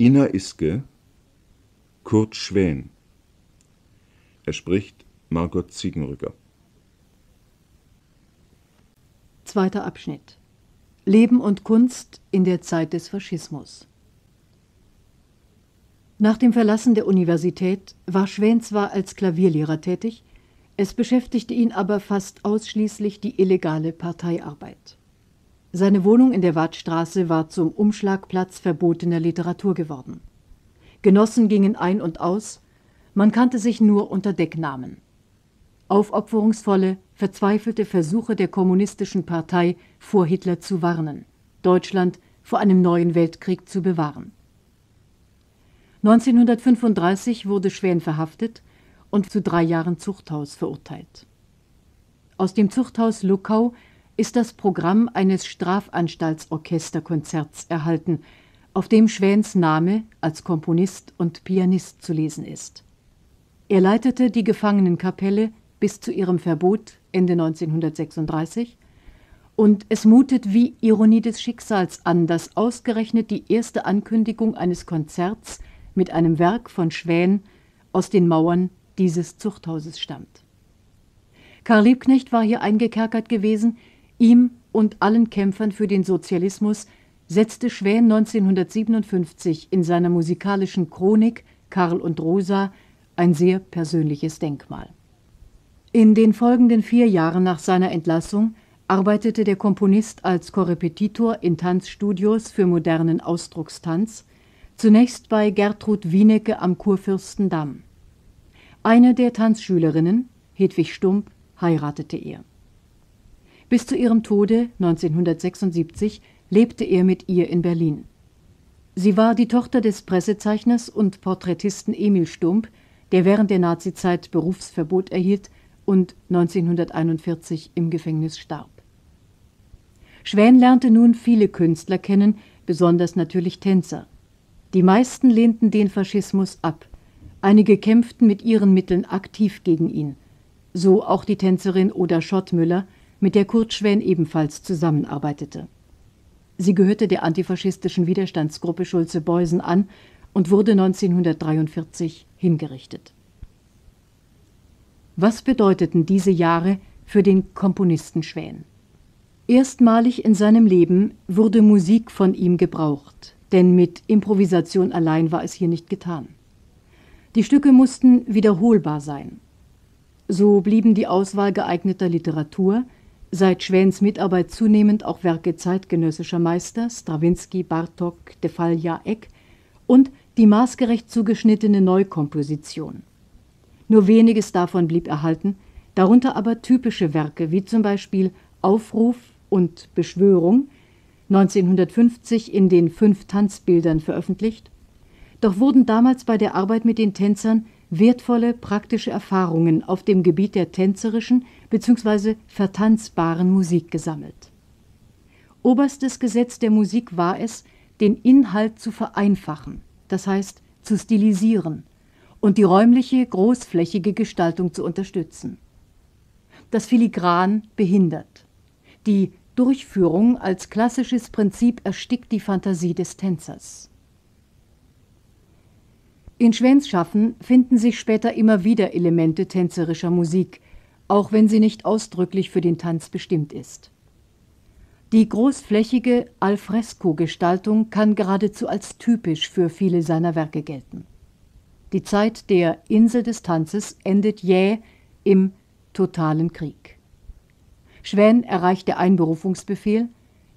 Ina Iske Kurt Schwän Er spricht Margot Ziegenrücker. Zweiter Abschnitt. Leben und Kunst in der Zeit des Faschismus. Nach dem Verlassen der Universität war Schwän zwar als Klavierlehrer tätig, es beschäftigte ihn aber fast ausschließlich die illegale Parteiarbeit. Seine Wohnung in der Wattstraße war zum Umschlagplatz verbotener Literatur geworden. Genossen gingen ein und aus, man kannte sich nur unter Decknamen. Aufopferungsvolle, verzweifelte Versuche der Kommunistischen Partei, vor Hitler zu warnen, Deutschland vor einem neuen Weltkrieg zu bewahren. 1935 wurde Schwän verhaftet und zu drei Jahren Zuchthaus verurteilt. Aus dem Zuchthaus Luckau ist das Programm eines Strafanstaltsorchesterkonzerts erhalten, auf dem Schwäns Name als Komponist und Pianist zu lesen ist. Er leitete die Gefangenenkapelle bis zu ihrem Verbot Ende 1936 und es mutet wie Ironie des Schicksals an, dass ausgerechnet die erste Ankündigung eines Konzerts mit einem Werk von Schwän aus den Mauern dieses Zuchthauses stammt. Karl Liebknecht war hier eingekerkert gewesen, Ihm und allen Kämpfern für den Sozialismus setzte Schwän 1957 in seiner musikalischen Chronik Karl und Rosa ein sehr persönliches Denkmal. In den folgenden vier Jahren nach seiner Entlassung arbeitete der Komponist als Korrepetitor in Tanzstudios für modernen Ausdruckstanz, zunächst bei Gertrud Wienecke am Kurfürstendamm. Eine der Tanzschülerinnen, Hedwig Stump, heiratete er. Bis zu ihrem Tode 1976 lebte er mit ihr in Berlin. Sie war die Tochter des Pressezeichners und Porträtisten Emil Stump, der während der Nazizeit Berufsverbot erhielt und 1941 im Gefängnis starb. Schwän lernte nun viele Künstler kennen, besonders natürlich Tänzer. Die meisten lehnten den Faschismus ab. Einige kämpften mit ihren Mitteln aktiv gegen ihn. So auch die Tänzerin Oda Schottmüller, mit der Kurt Schwän ebenfalls zusammenarbeitete. Sie gehörte der antifaschistischen Widerstandsgruppe Schulze-Beusen an und wurde 1943 hingerichtet. Was bedeuteten diese Jahre für den Komponisten Schwän? Erstmalig in seinem Leben wurde Musik von ihm gebraucht, denn mit Improvisation allein war es hier nicht getan. Die Stücke mussten wiederholbar sein. So blieben die Auswahl geeigneter Literatur Seit Schwäns Mitarbeit zunehmend auch Werke zeitgenössischer Meister Strawinski, Bartok, de Falja, Eck und die maßgerecht zugeschnittene Neukomposition. Nur weniges davon blieb erhalten, darunter aber typische Werke wie zum Beispiel Aufruf und Beschwörung, 1950 in den Fünf Tanzbildern veröffentlicht, doch wurden damals bei der Arbeit mit den Tänzern wertvolle praktische Erfahrungen auf dem Gebiet der tänzerischen bzw. vertanzbaren Musik gesammelt. Oberstes Gesetz der Musik war es, den Inhalt zu vereinfachen, das heißt zu stilisieren und die räumliche, großflächige Gestaltung zu unterstützen. Das Filigran behindert. Die Durchführung als klassisches Prinzip erstickt die Fantasie des Tänzers. In Schwens Schaffen finden sich später immer wieder Elemente tänzerischer Musik, auch wenn sie nicht ausdrücklich für den Tanz bestimmt ist. Die großflächige Alfresco-Gestaltung kann geradezu als typisch für viele seiner Werke gelten. Die Zeit der Insel des Tanzes endet jäh im totalen Krieg. Schwän erreicht der Einberufungsbefehl,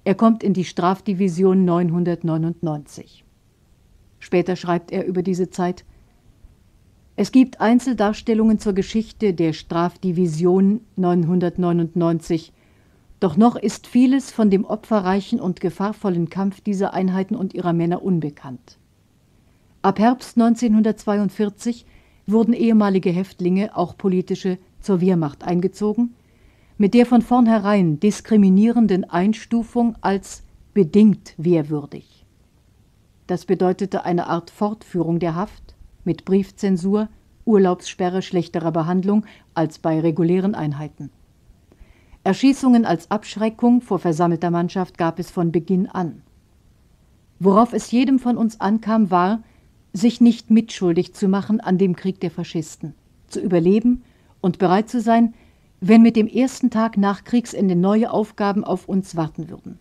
er kommt in die Strafdivision 999. Später schreibt er über diese Zeit Es gibt Einzeldarstellungen zur Geschichte der Strafdivision 999, doch noch ist vieles von dem opferreichen und gefahrvollen Kampf dieser Einheiten und ihrer Männer unbekannt. Ab Herbst 1942 wurden ehemalige Häftlinge, auch politische, zur Wehrmacht eingezogen, mit der von vornherein diskriminierenden Einstufung als bedingt wehrwürdig. Das bedeutete eine Art Fortführung der Haft mit Briefzensur, Urlaubssperre schlechterer Behandlung als bei regulären Einheiten. Erschießungen als Abschreckung vor versammelter Mannschaft gab es von Beginn an. Worauf es jedem von uns ankam, war, sich nicht mitschuldig zu machen an dem Krieg der Faschisten, zu überleben und bereit zu sein, wenn mit dem ersten Tag nach Kriegsende neue Aufgaben auf uns warten würden.